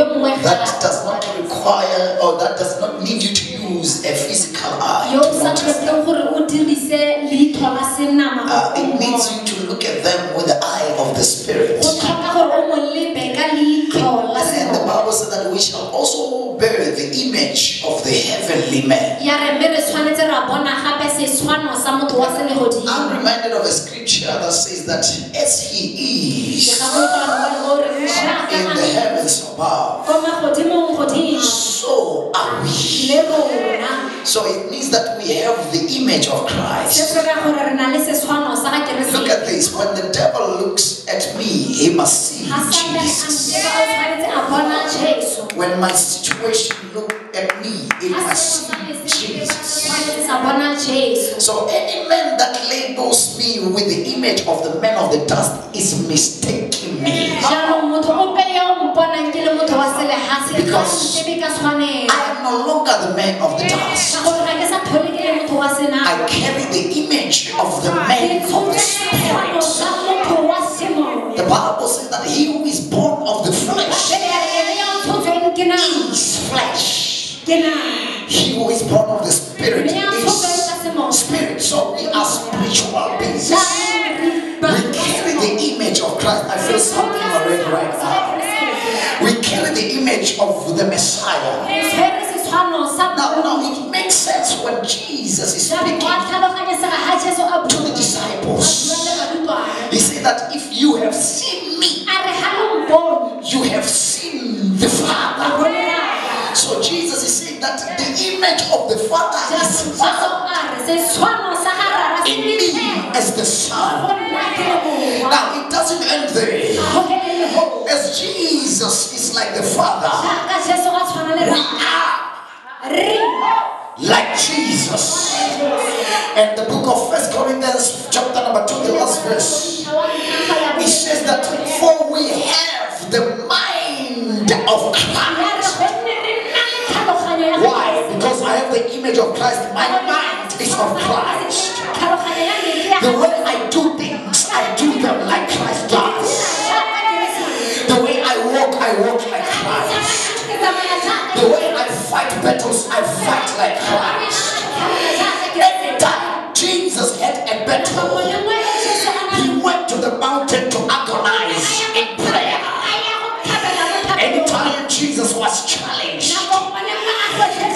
that does not require or that does not need you to use a physical eye yo to o sa notice them. tlhokeng gore o dirise leitlho la senama Uh, it needs you to look at them with the eye of the spirit. go tlhoka gore o mo lebe ka leitlho la And the Bible says that we shall also bear the image of the heavenly man. ya re mme re tshwanetse ra bona gape setshwano sa motho wa selegodimo I'm reminded of a scripture that says that as he is gakologelwa gore jaaka in the heavens above, ko magodimong godimo so are we. So it means that we have the image of Christ. se ra gore re na le seshwano sa ga Look at this. When the devil looks at me, he must see Jesus. nteba o tshwanetse a bona jesu When my situation looks at me, it must seemo sa me see se Jesus. tshwanetse sa bona jesu So any man that labels me with the image of the man of the dust is mistaking me. Ke le motho wa senama I carry the image of the man of the spirit. The Bible says that he who is born of the flesh is flesh. He who is born of the spirit is spirit. So we are spiritual beings. We carry the image of Christ. I feel something already right now. We carry the image of the Messiah. tshwere seshwano sa Now, now it makes when Jesus is speaking wa tlhaloganyesega ga jesu a to the disciples. He said that if you have seen me, a re ga you have seen the Father. So Jesus is saying that the image of the Father is jesu found a re seshwano sa ga rara se in me as the Son. go nna ke le borwa Now it doesn't end there. ga go kelele go As Jesus is like the Father, And the book of First Corinthians, chapter number two, the last verse, it says that for we have the mind of Christ. Why? Because I have the image of Christ. My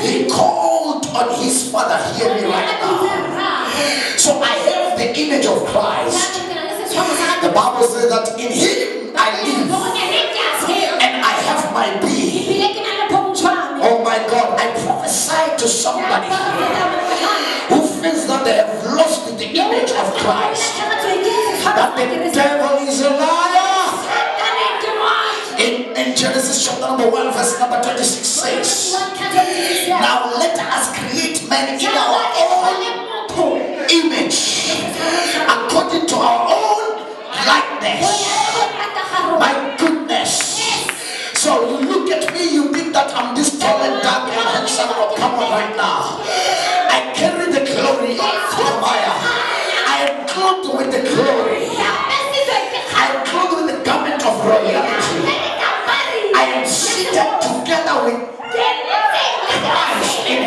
he called on his Father, hear me right now. So I have the image of Christ. The Bible says that in him I live and I have my being. Oh my God, I prophesy to somebody who feels that they have lost the image of Christ. That the chapter 1, verse number 26 says, Now let us create man in our own image, according to our own likeness. My goodness. So you look at me, you think that I'm this tall and dark and handsome. Oh, come on right now. I carry the glory of Jeremiah. I am clothed with the glory. I am clothed with the garment of royalty. In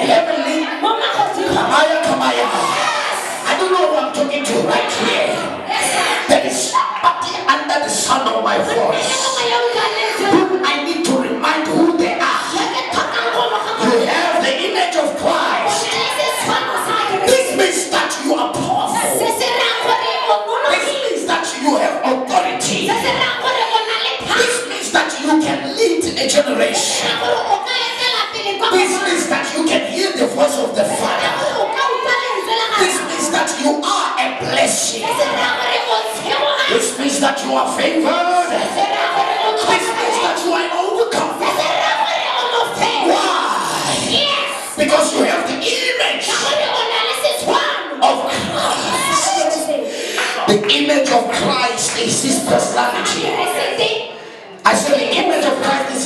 heavenly Kamaya Kamaya. I don't know who I'm talking to right here. There is somebody under the sound of my voice generation. This means that you can hear the voice of the Father. This means that you are a blessing. This means that you are favored. This means that you are overcome. Why? Because you have the image of Christ. The image of Christ is his personality.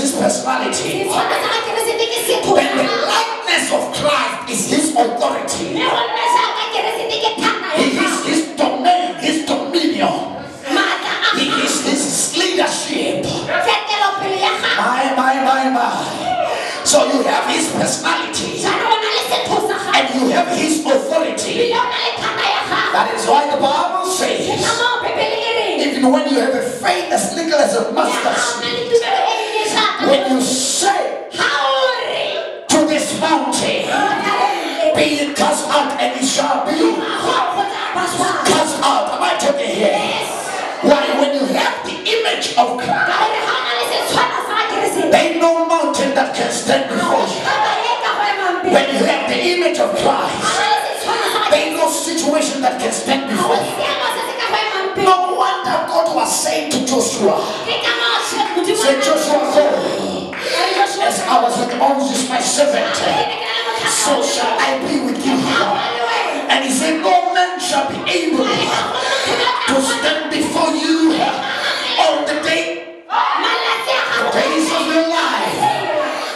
His personality. And the likeness of Christ is his authority. He is his domain, his dominion. He is his leadership. My, my, my, Remember? So you have his personality jalo o na le setho sa gago and you have his authority. ebile o na le thata ya gago That is why the Bible says, moo bebele reng even when you have a faith as little as a mustard seed, when you say ga to this mountain, be it cast out and it shall be cast out. Am I talking here? Why, when you have the image of Christ, there ain't no mountain that can stand before you. When you have the image of Christ, there ain't no situation that can stand before you. No wonder God was saying to Joshua, say Joshua, go. As I was with Moses, is my servant, so shall I be with you. And he said, No man shall be able to stand before you on the day, the days of your life.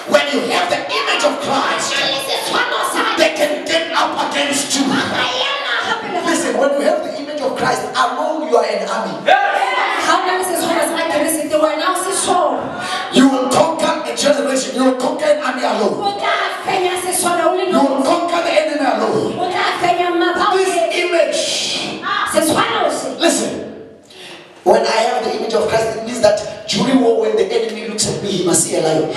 When you have the image of Christ, they can get up against you. Listen, when you have the image of Christ, I know you are an army. You will conquer a generation, you will conquer alone. You will conquer the enemy alone. This image, listen, when I have the image of Christ, it means that during war, when the enemy looks at me, he must see a lion.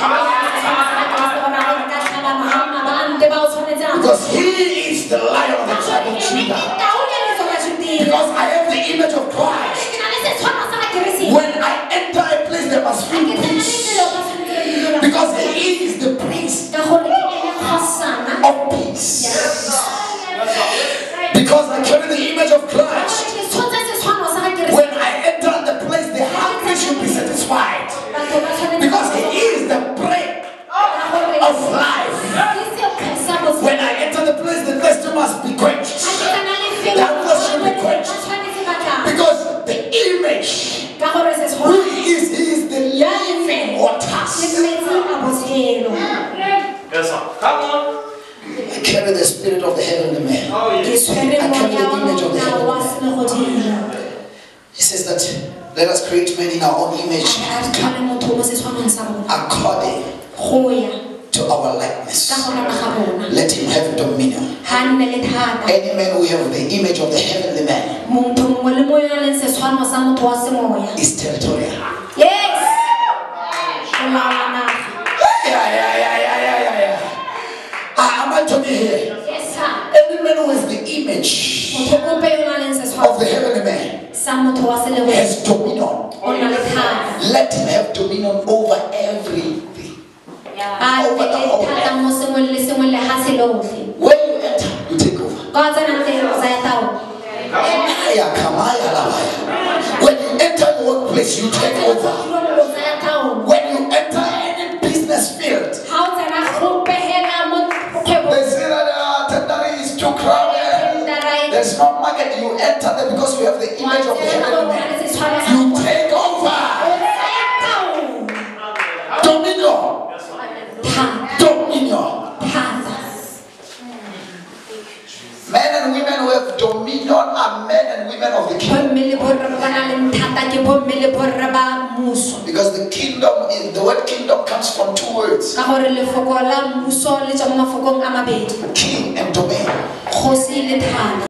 Waters. Yes. Come on. I carry the spirit of the heavenly man. Oh, yes. I carry the image of the heavenly man. He says that let us create man in our own image according to our likeness. Let him have dominion. Any man who have the image of the heavenly man motho mongwe o laola naga Yeah, yeah, yeah, yeah, yeah, yeah, yeah. Ah, am I talking here? yes sir Any man who has the image motho ope yo o na leng of the heavenly man sa motho wa seleboa has dominion. o na le Let him have dominion over everything. a nne le thata mo sengwe le sengwe le ga se lotlhe When you enter, you take over. ka o tsena teng o tsaya taolo Aya, kamaya, labaya. When you enter the workplace, you take over. Crowded. There's no market. You enter there because you have the image of the heavenly man. You take over. Dominion. Dominion. Men and women who have dominion are men and women of the kingdom. bomme le borre ba ba nang le thata ke bomme le borre ba mmuso Because the kingdom, is, the word kingdom comes from two words ka gore lefoko la mmuso le tswa mo mafokong a mabedi king and domain. José Letana.